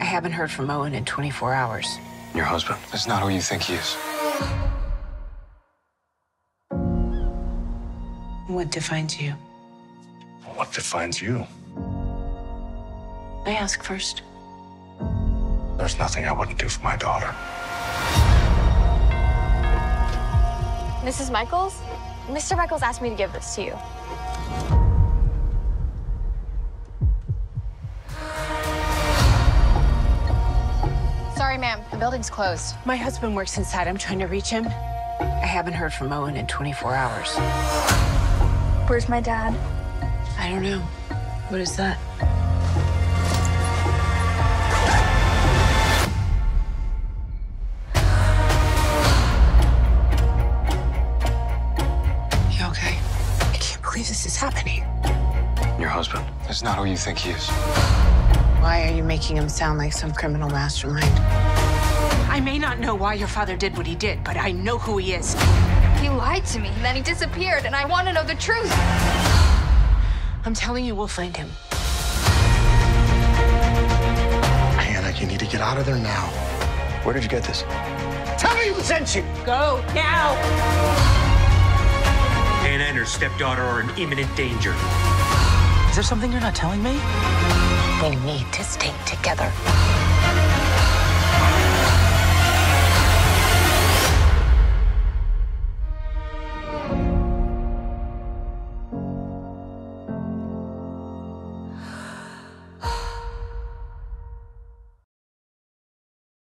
I haven't heard from Owen in 24 hours. Your husband is not who you think he is. What defines you? What defines you? I ask first. There's nothing I wouldn't do for my daughter. Mrs. Michaels? Mr. Michaels asked me to give this to you. Sorry, ma'am. The building's closed. My husband works inside. I'm trying to reach him. I haven't heard from Owen in 24 hours. Where's my dad? I don't know. What is that? You okay? I can't believe this is happening. Your husband is not who you think he is. Why are you making him sound like some criminal mastermind? I may not know why your father did what he did, but I know who he is. He lied to me, and then he disappeared, and I want to know the truth. I'm telling you, we'll find him. Hannah, you need to get out of there now. Where did you get this? Tell me who sent you. Go now! Hannah and her stepdaughter are in imminent danger. Is there something you're not telling me? We need to stay together.